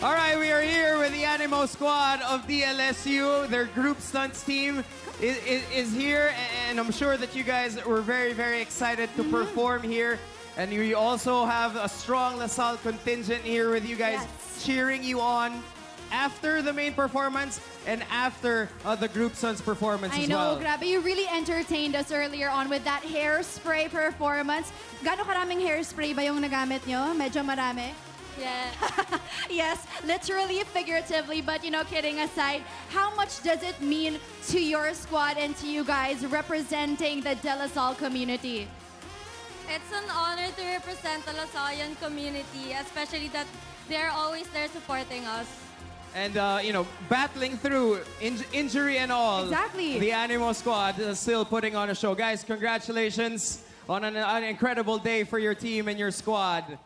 All right, we are here with the Animo squad of DLSU. Their group stunts team is, is, is here, and I'm sure that you guys were very, very excited to perform here. And we also have a strong La Salle contingent here with you guys Yes. cheering you on after the main performance and after uh, the group stunts performance I know, well. grabe. You really entertained us earlier on with that hairspray performance. Gano'ng karaming hairspray ba yung nagamit nyo? Medyo marami? Yeah. yes, literally, figuratively, but you know, kidding aside, how much does it mean to your squad and to you guys representing the De La Salle community? It's an honor to represent the Lasallian community, especially that they're always there supporting us. And, uh, you know, battling through in- injury and all. Exactly. The Animo squad is still putting on a show. Guys, congratulations on an, an incredible day for your team and your squad.